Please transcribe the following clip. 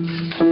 Música